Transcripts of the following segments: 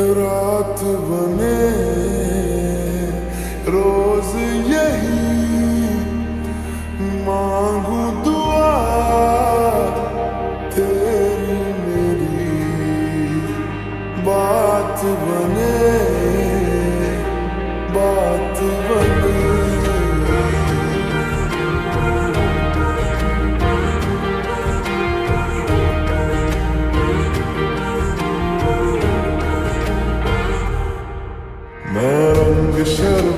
रात बने।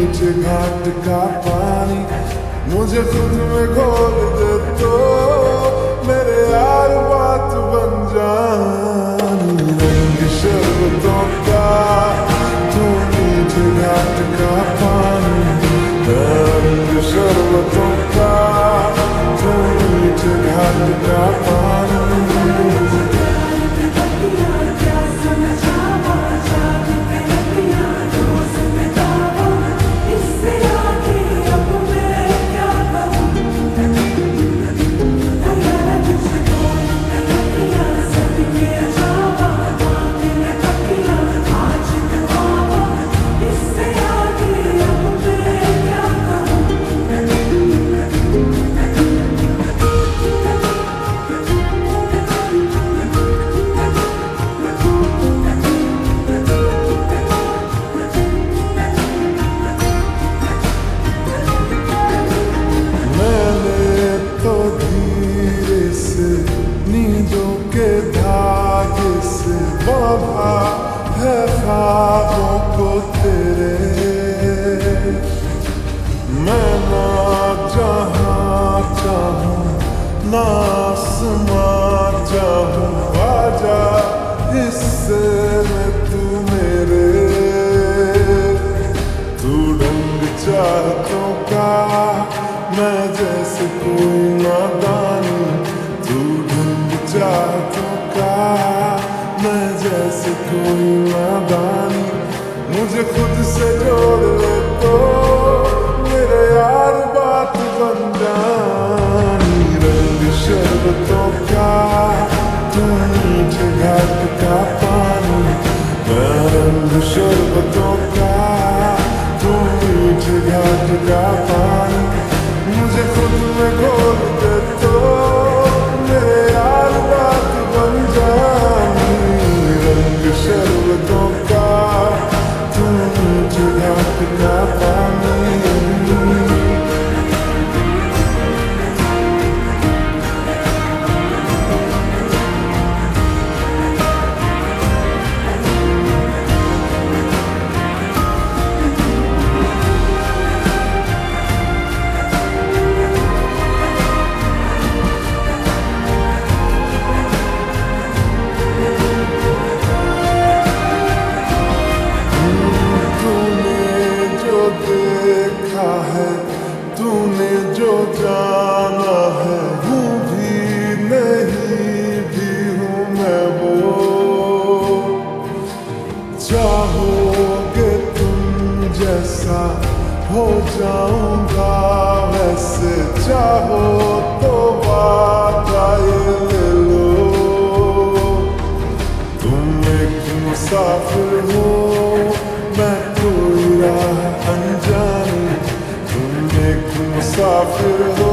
तू मीठे घाट का पानी मुझे खुद में घोल दे तो मेरे यार बात बन जानी रंग शरबतों का तू मीठे घाट का पानी मैं रंग शरबतों का तू मीठे घाट का पानी तेरे। मैं ना जहाँ चाहूँ, ना आसमां चाहूँ, आजा में तू मेरे। तू ढंग चाहतों का, मैं जैसे कोई नादानी तू ढंग चाहतों का, मैं जैसे कोई नादानी घाट जैसा हो जाऊँगा वैसे चाहो तो वादा ले लो तुम एक मुसाफिर हो मैं कोई राह अनजानी तुम एक मुसाफिर हो